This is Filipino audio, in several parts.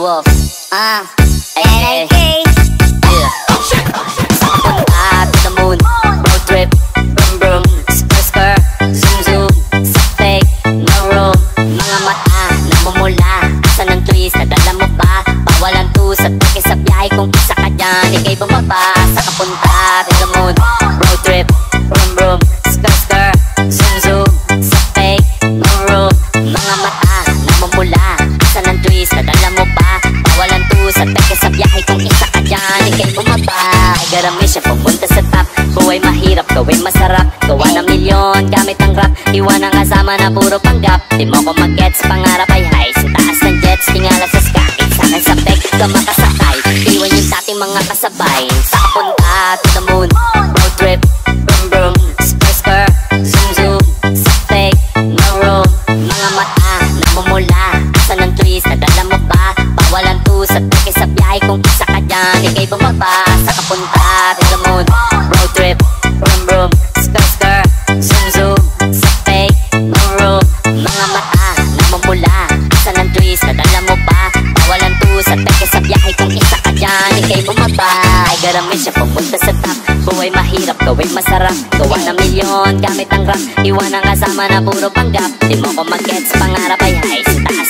Love. off. Gawin masarap. Gawa ng milyon Gamit ang rap. Iwan ang kasama na puro panggap. Di mo ko mag-gets. Pangarap ay high. Sa taas ng jets Tingala sa sky. Sa akin sa peg Ka makasakay. Iwan yung dating mga kasabay. Sa kapunta To the moon. Road trip Brum brum Skr skr Zoom zoom. Sa peg No room. Mga mata Namumula. Asa ng twist? Nadala mo ba? Sa peke sa biyahe Kung isa ka dyan. Ika'y bumaba. Sa kapunta Pera siya pupunta sa top. Buhay mahirap, gawin masarap. Gawa na milyon gamit ang rap. Iwan ang kasama na puro panggap. Di mo ko mag-gets, pangarap ay high sa taas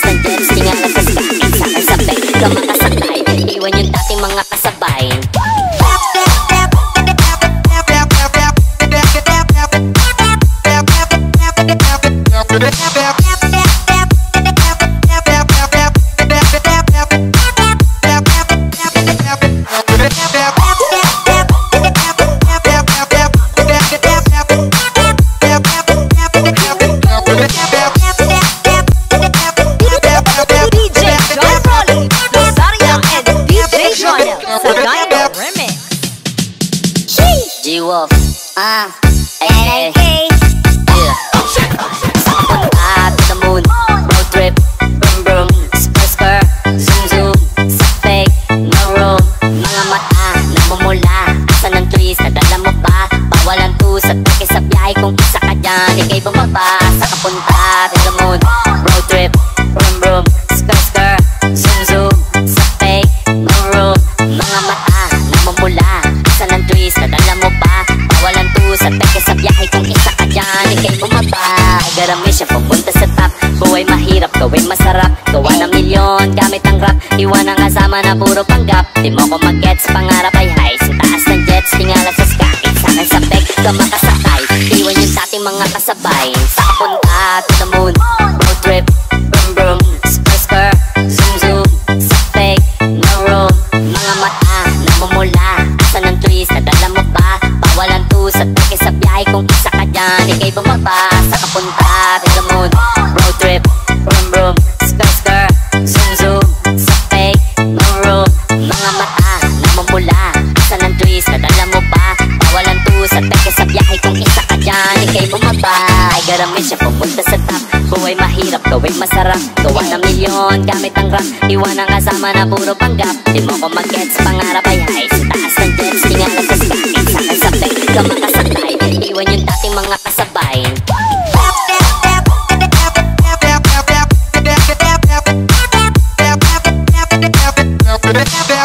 Bawal ang two sa peke sa biyahe kung isa ka dyan Ika'y bumaba, sa kapunta. To the moon, road trip, brum brum Spur spur, zoom zoom, sa fake, no room. Mga mata, namumula, asan ang twist, nadala mo ba? Bawal ang two sa peke sa biyahe kung isa ka dyan Ika'y bumaba, garami siya pupunta sa top. Buhay mahirap, gawin masarap. Gawa ng milyon, gamit ang rap. Iwan ang kasama na puro panggap. Di mo ko mag-gets, pangarap ay ka makasakay Iwan yung dating mga kasabay. Sa kapunta to the moon gawin masarap Gawa ng milyon, gamit ang rap. Iwan ang kasama na puro panggap. Di mo ko mag-gets, pangarap ay high Sa taas ng jets, tingala sa sky sa peg, ka makasakay Iwan yung dating mga kasabay DJ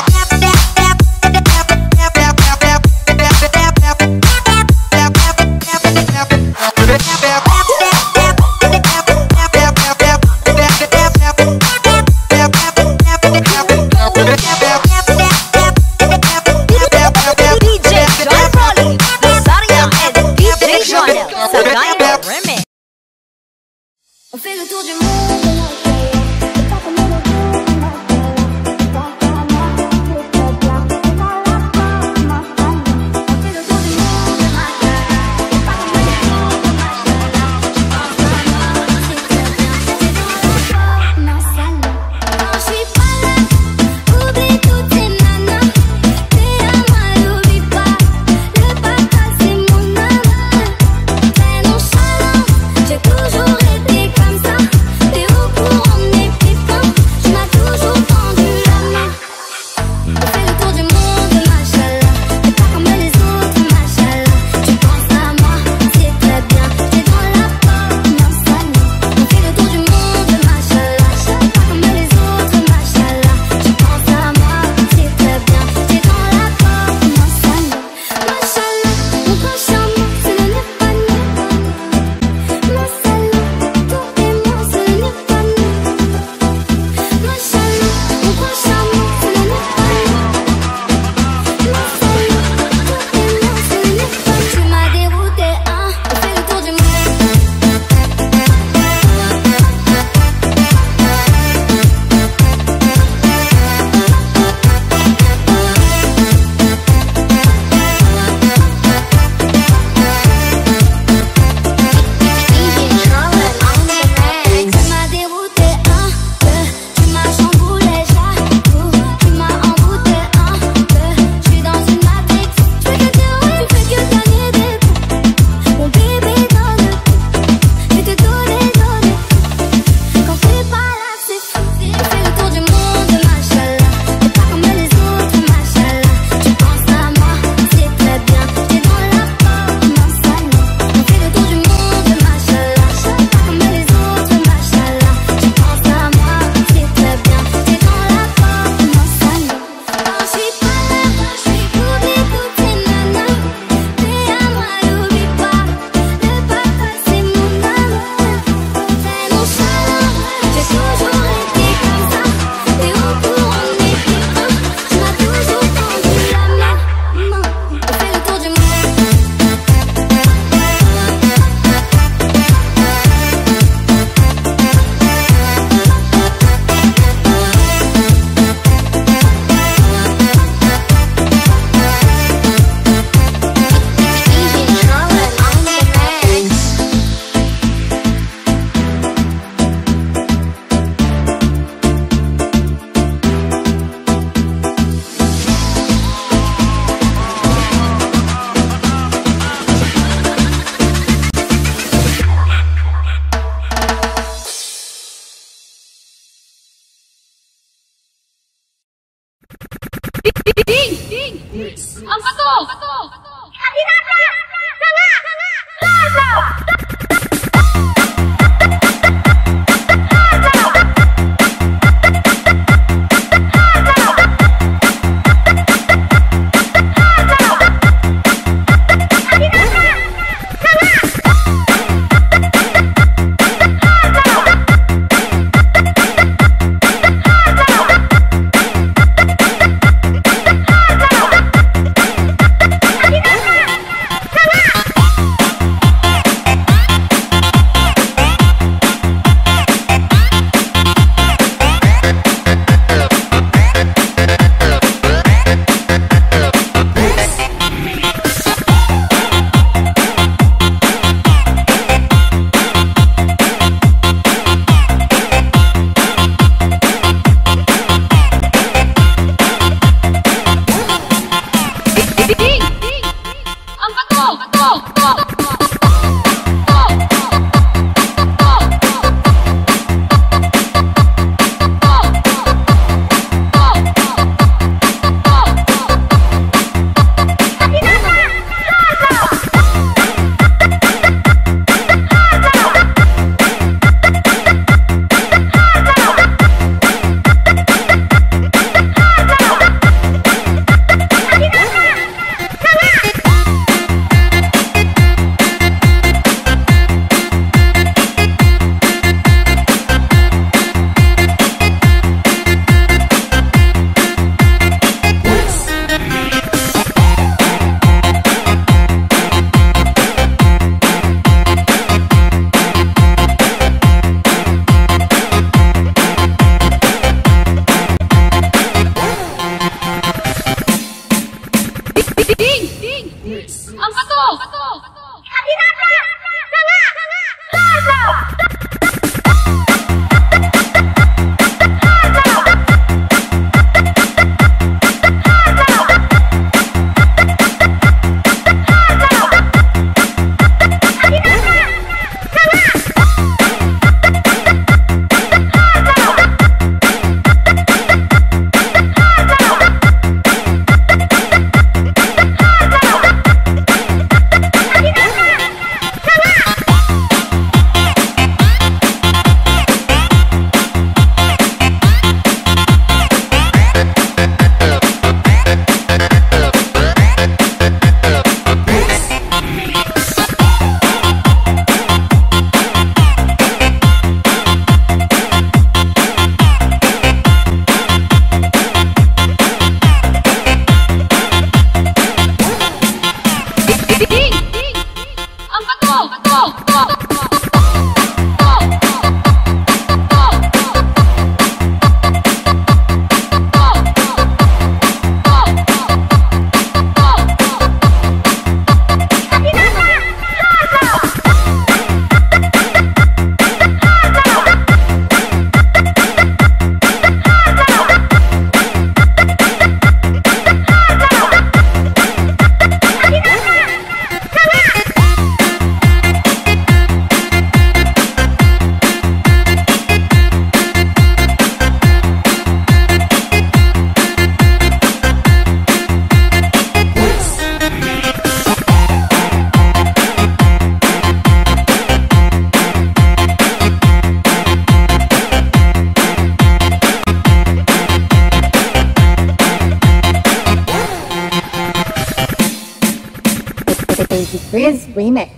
Riz Remix.